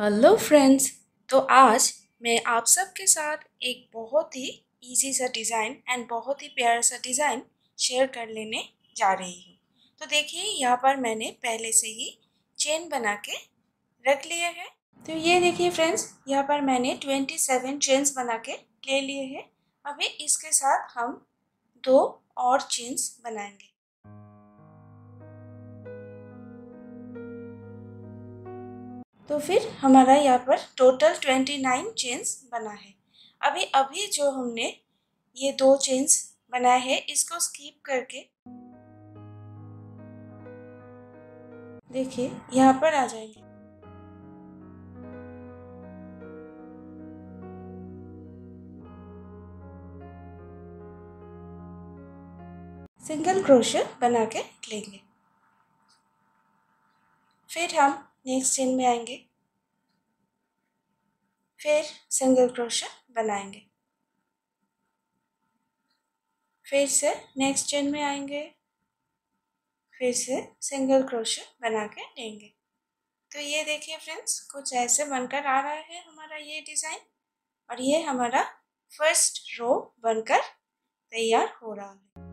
Hello friends तो आज मैं आप सबके साथ एक बहुत ही इजी सा डिज़ाइन एंड बहुत ही प्यारा सा डिज़ाइन शेयर कर लेने जा रही हूँ। तो देखिए, यहाँ पर मैंने पहले से ही चेन बना के रख लिए हैं। तो ये देखिए फ्रेंड्स, यहाँ पर मैंने ट्वेंटी सेवन चेन्स बना के ले लिए हैं। अभी इसके साथ हम दो और चेन्स बनाएँगे। तो फिर हमारा यहाँ पर टोटल ट्वेंटी नाइन चेन्स बना है। अभी अभी जो हमने ये दो चेन्स बनाए हैं, इसको स्कीप करके देखिए, यहाँ पर आ जाएँगे। सिंगल क्रोशर बना के लेंगे। फिर हम नेक्स्ट चेन में आएँगे। फिर सिंगल क्रोशर बनाएँगे। फिर से नेक्स्ट चेन में आएँगे। फिर से सिंगल क्रोशर बना के लेंगे तो ये देखिए फ्रेंड्स कुछ ऐसे बनकर आ रहा है हमारा ये डिज़ाइन और ये हमारा फ़र्स्ट रो बनकर तैयार हो रहा है।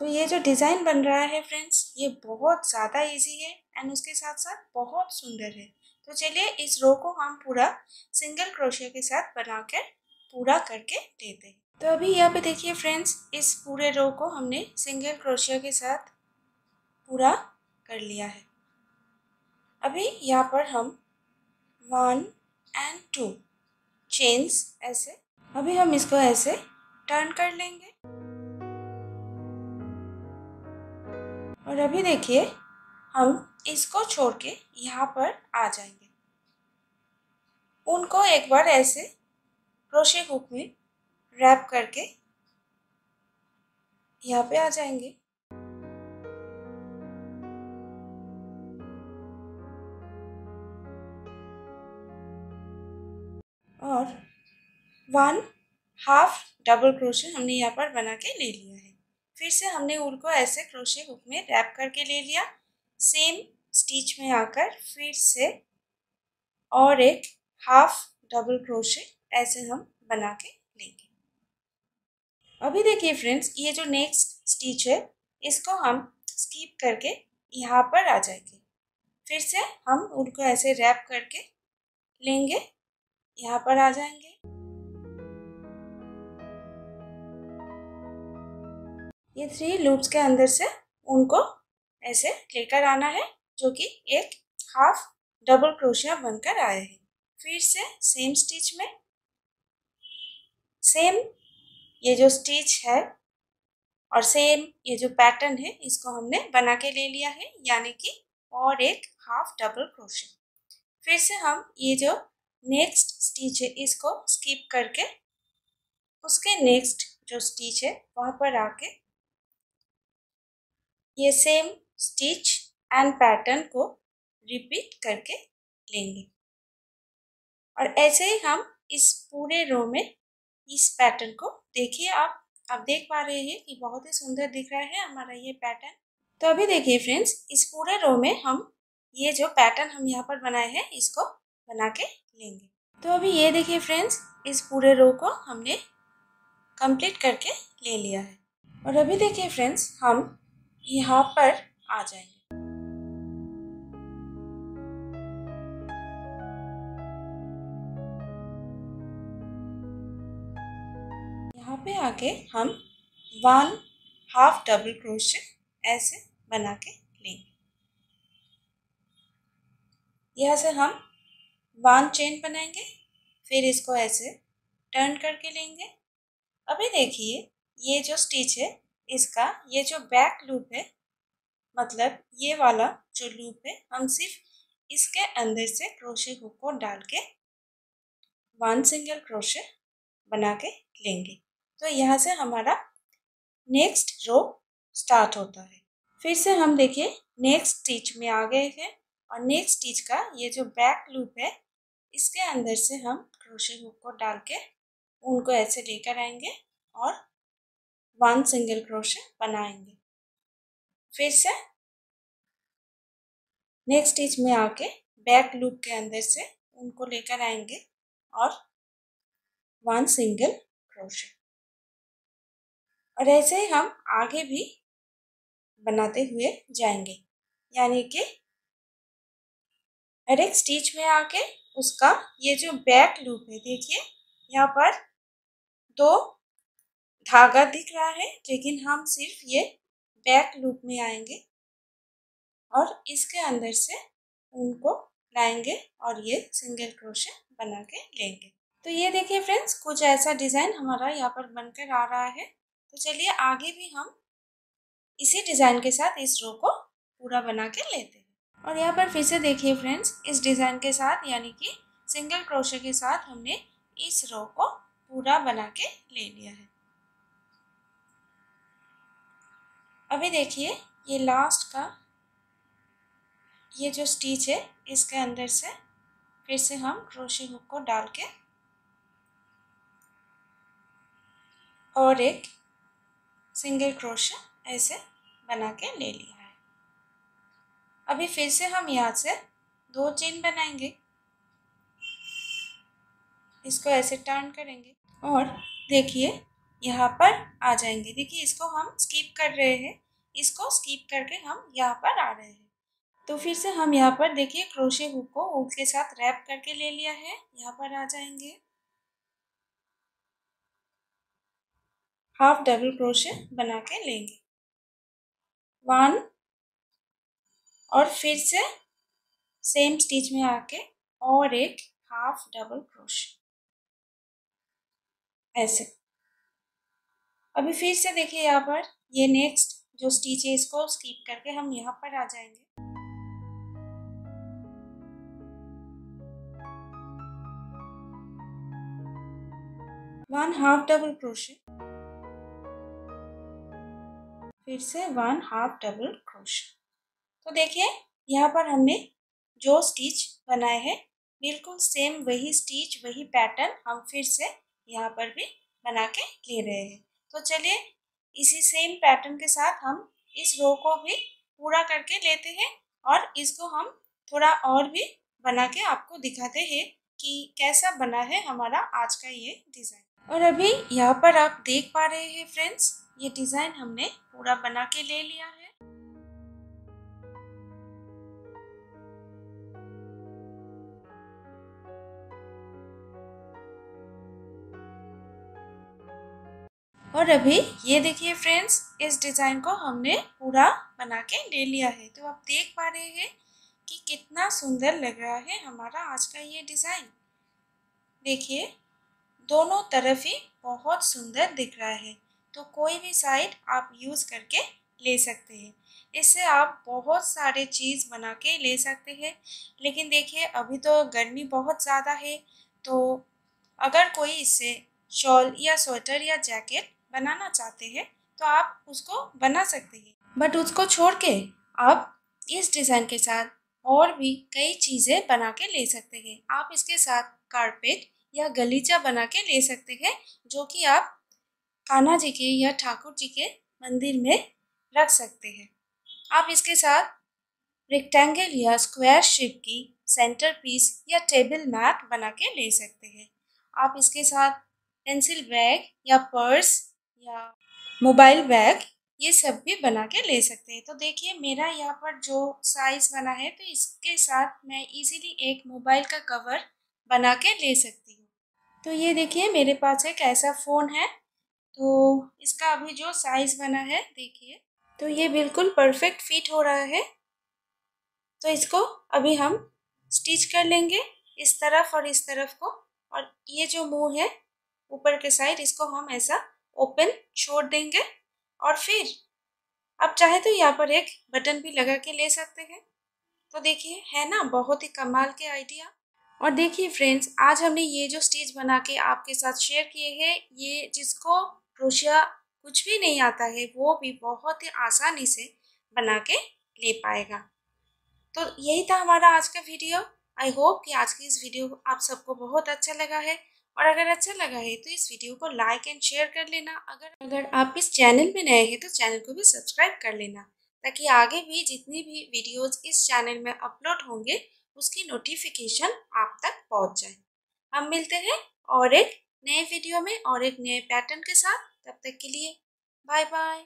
तो ये जो डिज़ाइन बन रहा है फ्रेंड्स, ये बहुत ज़्यादा इजी है एंड उसके साथ साथ बहुत सुंदर है। तो चलिए इस रो को हम पूरा सिंगल क्रोशिया के साथ बनाकर पूरा करके देते हैं। तो अभी यहाँ पे देखिए फ्रेंड्स, इस पूरे रो को हमने सिंगल क्रोशिया के साथ पूरा कर लिया है। अभी यहाँ पर हम वन एंड टू चेन्स ऐसे, अभी हम इसको ऐसे टर्न कर लेंगे। और अभी देखिए, हम इसको छोड़ के यहाँ पर आ जाएँगे। उनको एक बार ऐसे क्रोशे हुक में रैप करके यहाँ पे आ जाएँगे। और वन हाफ़ डबल क्रोशे हमने यहाँ पर बना के ले लिया। फिर से हमने ऊल को ऐसे क्रोशे हुक में रैप करके ले लिया। सेम स्टिच में आकर फिर से और एक हाफ़ डबल क्रोशे ऐसे हम बना के लेंगे। अभी देखिए फ्रेंड्स, ये जो नेक्स्ट स्टिच है, इसको हम स्कीप करके यहाँ पर आ जाएँगे। फिर से हम उनको ऐसे रैप करके लेंगे, यहाँ पर आ जाएँगे। ये थ्री लूप्स के अंदर से उनको ऐसे लेकर आना है, जो कि एक हाफ़ डबल क्रोशिया बनकर आए हैं। फिर से सेम स्टिच में सेम ये जो स्टिच है और सेम ये जो पैटर्न है, इसको हमने बना के ले लिया है, यानी कि और एक हाफ़ डबल क्रोशिया फिर से हम ये जो नेक्स्ट स्टिच है, इसको स्किप करके, उसके नेक्स्ट जो स्टिच है, वहाँ पर आके ये सेम स्टिच एंड पैटर्न को रिपीट करके लेंगे। और ऐसे ही हम इस पूरे रो में इस पैटर्न को देखिए आप आप देख पा रहे हैं कि बहुत ही सुंदर दिख रहा है हमारा ये पैटर्न तो अभी देखिए फ्रेंड्स इस पूरे रो में हम ये जो पैटर्न हम यहाँ पर बनाए हैं, इसको बना के लेंगे। तो अभी ये देखिए फ्रेंड्स इस पूरे रो को हमने कंप्लीट करके ले लिया है। और अभी देखिए फ्रेंड्स हम यहाँ पर आ जाएँगे यहाँ पे आके हम वन हाफ़ डबल क्रोशे ऐसे बना के लेंगे। यहाँ से हम वन चेन बनाएँगे, फिर इसको ऐसे टर्न करके लेंगे। अभी देखिए, ये जो स्टिच है इसका ये जो बैक लूप है मतलब ये वाला जो लूप है, हम सिर्फ़ इसके अंदर से क्रोशे हुक को डाल के वन सिंगल क्रोशे बना के लेंगे। तो यहाँ से हमारा नेक्स्ट रो स्टार्ट होता है। फिर से हम देखिए नेक्स्ट स्टिच में आ गए हैं और नेक्स्ट स्टिच का ये जो बैक लूप है, इसके अंदर से हम क्रोशे हुक को डाल के उनको ऐसे लेकर आएँगे और वन सिंगल क्रोशे बनाएँगे। फिर से नेक्स्ट स्टिच में आके बैक लूप के अंदर से उनको लेकर आएँगे और वन सिंगल क्रोशे और ऐसे हम आगे भी बनाते हुए जाएँगे। यानी कि हर एक स्टिच में आके उसका ये जो बैक लूप है, देखिए, यहाँ पर दो धागा दिख रहा है, लेकिन हम सिर्फ़ ये बैक लूप में आएँगे और इसके अंदर से उनको लाएँगे और ये सिंगल क्रोशे बना के लेंगे। तो ये देखिए फ्रेंड्स कुछ ऐसा डिज़ाइन हमारा यहाँ पर बनकर आ रहा है। तो चलिए आगे भी हम इसी डिज़ाइन के साथ इस रो को पूरा बना के लेते हैं। और यहाँ पर फिर से देखिए फ्रेंड्स इस डिज़ाइन के साथ यानी कि सिंगल क्रोशे के साथ हमने इस रो को पूरा बना के ले लिया है। अभी देखिए, ये लास्ट का, ये जो स्टिच है, इसके अंदर से फिर से हम क्रोशे हुक को डाल के और एक सिंगल क्रोशा ऐसे बना के ले लिया है। अभी फिर से हम यहाँ से दो चेन बनाएँगे। इसको ऐसे टर्न करेंगे और देखिए यहाँ पर आ जाएँगे। देखिए, इसको हम स्कीप कर रहे हैं। इसको स्कीप करके हम यहाँ पर आ रहे हैं। तो फिर से हम यहाँ पर देखिए क्रोशे हुक को हुक के साथ रैप करके ले लिया है। यहाँ पर आ जाएँगे। हाफ़ डबल क्रोशे बना के लेंगे। वन और फिर से सेम स्टिच में आके और एक हाफ़ डबल क्रोशे ऐसे। अभी फिर से देखिए यहाँ पर, ये नेक्स्ट जो स्टिच है इसको स्कीप करके हम यहाँ पर आ जाएँगे। वन हाफ़ डबल क्रोशे फिर से वन हाफ़ डबल क्रोशे तो देखिए, यहाँ पर हमने जो स्टिच बनाए हैं, बिल्कुल सेम वही स्टिच वही पैटर्न हम फिर से यहाँ पर भी बना के ले रहे हैं। तो चलिए, इसी सेम पैटर्न के साथ हम इस रो को भी पूरा करके लेते हैं और इसको हम थोड़ा और भी बना के आपको दिखाते हैं कि कैसा बना है हमारा आज का ये डिज़ाइन और अभी यहाँ पर आप देख पा रहे हैं फ्रेंड्स ये डिज़ाइन हमने पूरा बना के ले लिया है। और अभी ये देखिए फ्रेंड्स इस डिज़ाइन को हमने पूरा बना के ले लिया है। तो आप देख पा रहे हैं कि कितना सुंदर लग रहा है हमारा आज का ये डिज़ाइन देखिए, दोनों तरफ़ ही बहुत सुंदर दिख रहा है। तो कोई भी साइड आप यूज़ करके ले सकते हैं। इससे आप बहुत सारे चीज़ बना के ले सकते हैं। लेकिन देखिए, अभी तो गर्मी बहुत ज़्यादा है। तो अगर कोई इससे शॉल या स्वेटर या जैकेट बनाना चाहते हैं तो आप उसको बना सकते हैं। बट उसको छोड़ के आप इस डिज़ाइन के साथ और भी कई चीज़ें बना के ले सकते हैं। आप इसके साथ कारपेट या गलीचा बना के ले सकते हैं, जो कि आप कान्हा जी के या ठाकुर जी के मंदिर में रख सकते हैं। आप इसके साथ रेक्टेंगल या स्क्वायर शेप की सेंटर पीस या टेबल मैट बना के ले सकते हैं। आप इसके साथ पेंसिल बैग या पर्स या मोबाइल बैग ये सब भी बना के ले सकते हैं। तो देखिए, मेरा यहाँ पर जो साइज़ बना है तो इसके साथ मैं इजीली एक मोबाइल का कवर बना के ले सकती हूँ। तो ये देखिए, मेरे पास एक ऐसा फ़ोन है। तो इसका अभी जो साइज़ बना है, देखिए तो ये बिल्कुल परफेक्ट फिट हो रहा है। तो इसको अभी हम स्टिच कर लेंगे इस तरफ़ और इस तरफ़ को। और ये जो मुँह है, ऊपर के साइड इसको हम ऐसा ओपन, छोड़ देंगे। और फिर, आप चाहे तो यहाँ पर एक बटन भी लगा के ले सकते हैं। तो देखिए, है ना, बहुत ही कमाल के आइडिया। और देखिए फ्रेंड्स, आज हमने ये जो स्टिच बना के आपके साथ शेयर किए हैं, ये जिसको क्रोशिया कुछ भी नहीं आता है, वो भी बहुत ही आसानी से बना के ले पाएगा। तो यही था हमारा आज का वीडियो। आई होप कि आज की इस वीडियो आप सबको बहुत अच्छा लगा है। और अगर अच्छा लगा है तो इस वीडियो को लाइक एंड शेयर कर लेना। अगर अगर आप इस चैनल में नए हैं तो चैनल को भी सब्सक्राइब कर लेना, ताकि आगे भी जितनी भी वीडियोस इस चैनल में अपलोड होंगे, उसकी नोटिफिकेशन आप तक पहुँच जाए। हम मिलते हैं और एक नए वीडियो में और एक नए पैटर्न के साथ। तब तक के लिए बाय बाय।